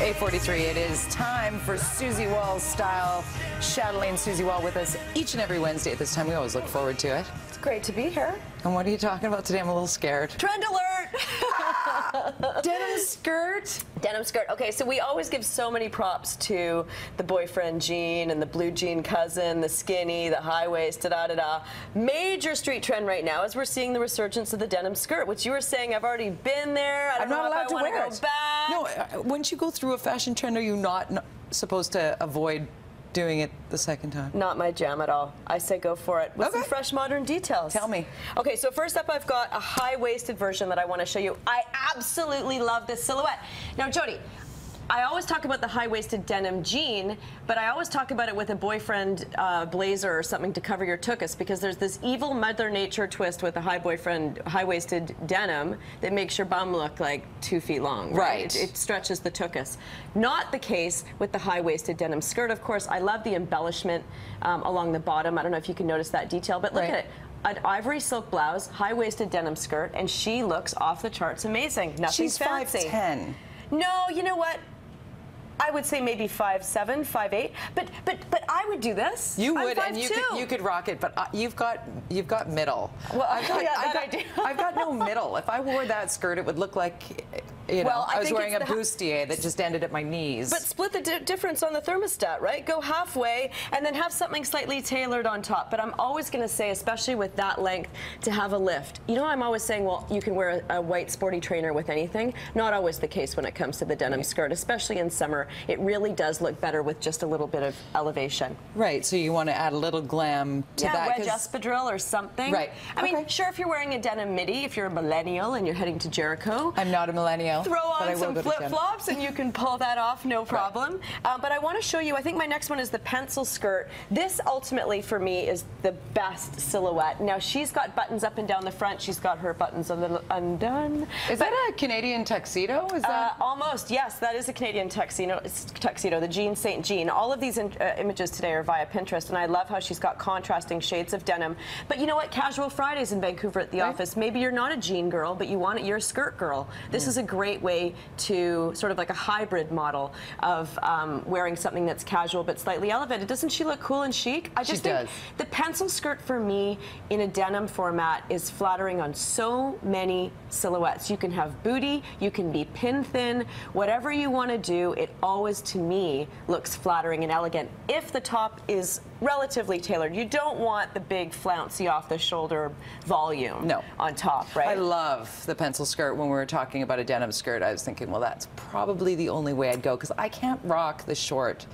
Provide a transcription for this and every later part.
843. It is time for Susie Wall's style. Chatelaine Susie Wall with us each and every Wednesday at this time. We always look forward to it. It's great to be here. And what are you talking about today? I'm a little scared. Trend alert! Denim skirt. Denim skirt. Okay, so we always give so many props to the boyfriend jean and the blue jean cousin, the skinny, the high waist, da da da da. Major street trend right now is we're seeing the resurgence of the denim skirt, which you were saying I've already been there. I don't I'm not allowed if I to wanna wear go it. Uh, once you go through a fashion trend, are you not n- supposed to avoid doing it the second time? Not my jam at all. I say go for it with some fresh modern details. Tell me. Okay, so first up, I've got a high-waisted version that I want to show you. I absolutely love this silhouette. Now, Jody. I always talk about the high-waisted denim jean, but I always talk about it with a boyfriend uh, blazer or something to cover your tuchus because there's this evil Mother Nature twist with a high boyfriend high-waisted denim that makes your bum look like two feet long. Right. Right. It, it stretches the tuchus. Not the case with the high-waisted denim skirt. Of course, I love the embellishment um, along the bottom. I don't know if you can notice that detail, but look Right. at it. An ivory silk blouse, high-waisted denim skirt, and she looks off the charts amazing. Nothing She's fancy. 5'10. No, you know what? I would say maybe five seven, five eight. But but but I would do this. You would, and you 5'2". could, you could rock it, but uh, you've got you've got middle. Well, I've got, yeah, I've got, I. I've got no middle. If I wore that skirt, it would look like, you know, Well, I I was wearing a bustier that just ended at my knees. But split the di- difference on the thermostat, right? Go halfway and then have something slightly tailored on top. But I'm always going to say, especially with that length, to have a lift. You know, I'm always saying, well, you can wear a, a white sporty trainer with anything. Not always the case when it comes to the denim skirt, especially in summer. It really does look better with just a little bit of elevation. right, so you want to add a little glam to that. yeah, that. wedge 'cause- espadrille or something. Right. I mean, sure, if you're wearing a denim midi, if you're a millennial and you're heading to Jericho, I'm not a millennial. Throw on some flip flops and you can pull that off no problem. Uh, but I want to show you, I think my next one is the pencil skirt. This ultimately for me is the best silhouette. Now she's got buttons up and down the front, she's got her buttons a little undone. Is that a Canadian tuxedo? Is Uh, that? almost, yes. That is a Canadian tuxedo. Tuxedo, the Jean St. Jean. All of these in, uh, images today are via Pinterest, and I love how she's got contrasting shades of denim. But you know what? Casual Fridays in Vancouver at the Right. office. Maybe you're not a jean girl, but you want it. You're a skirt girl. This is a great way to sort of like a hybrid model of um, wearing something that's casual but slightly elevated. Doesn't she look cool and chic? I She just think does. the pencil skirt for me in a denim format is flattering on so many silhouettes. You can have booty, you can be pin thin, whatever you want to do, it always to me looks flattering and elegant if the top is relatively tailored. You don't want the big flouncy off the shoulder volume No. on top, right? I love the pencil skirt. When we were talking about a denim skirt, I was thinking, well, that's probably the only way I'd go because I can't rock the short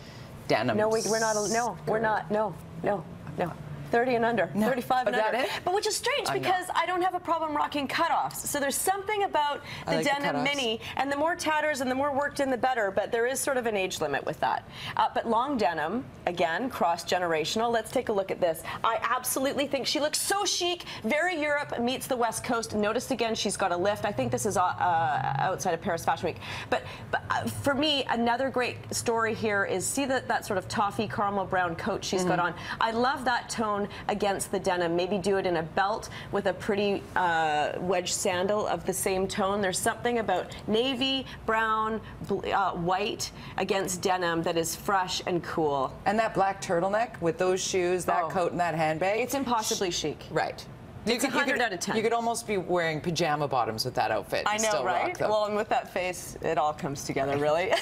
denim. No, we, we're not. No, we're not. No, no, no. 30 and under, 35 and Is that under. it? But which is strange I know. because I don't have a problem rocking cutoffs. So there's something about the like denim cutoffs. mini, and the more tatters and the more worked in, the better. But there is sort of an age limit with that. Uh, but long denim, again, cross generational. Let's take a look at this. I absolutely think she looks so chic. Very Europe meets the West Coast. Notice again, she's got a lift. I think this is uh, uh, outside of Paris Fashion Week. But, but uh, for me, another great story here is see that that sort of toffee caramel brown coat she's got Mm-hmm. on. I love that tone against the denim. Maybe do it in a belt with a pretty uh, wedge sandal of the same tone. There's something about navy, brown, uh, white against denim that is fresh and cool. And that black turtleneck with those shoes, that Oh. coat, and that handbag. It's impossibly chic. right. It's you 100 could, out of 10. You could almost be wearing pajama bottoms with that outfit. I know, still right? Well, and with that face, it all comes together, really.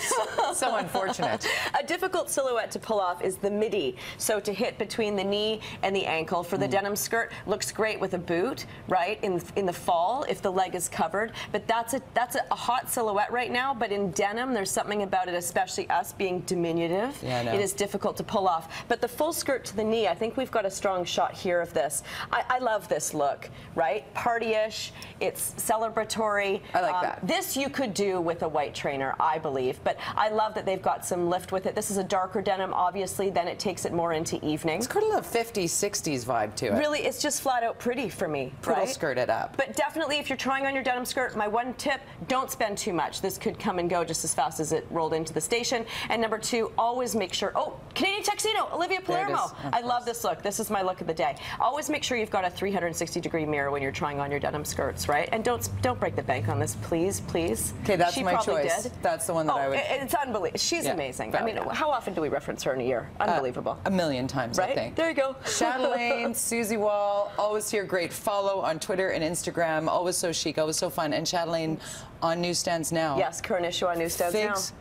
so unfortunate. A difficult silhouette to pull off is the midi. So to hit between the knee and the ankle for Mm. the denim skirt looks great with a boot, right? In in the fall if the leg is covered. But that's a that's a, hot silhouette right now. But in denim, there's something about it, especially us being diminutive. Yeah, I know. It is difficult to pull off. But the full skirt to the knee, I think we've got a strong shot here of this. I, I love this look, right? Party-ish. It's celebratory. I like Um, that. This you could do with a white trainer, I believe. But I love that they've got some lift with it. This is a darker denim, obviously. Then it takes it more into evening. It's got a 50s, 60s vibe to it. Really, it's just flat out pretty for me. Poodle right? skirt it up. But definitely, if you're trying on your denim skirt, my one tip: don't spend too much. This could come and go just as fast as it rolled into the station. And number two, always make sure. Oh, Canadian tuxedo, Olivia Palermo. is, of I love this look. This is my look of the day. Always make sure you've got a 360 360 degree mirror when you're trying on your denim skirts, right? And don't don't break the bank on this, please, please. Okay, that's she my choice. Did. That's the one that oh, I would- it- It's unbelievable. She's Yeah, amazing. I mean, how often do we reference her in a year? Uh, unbelievable. A million times, I right? think. There you go. Chatelaine, Susie Wall, always here, great follow on Twitter and Instagram, always so chic, always so fun. And Chatelaine on newsstands now. yes, current issue on newsstands Figs, now.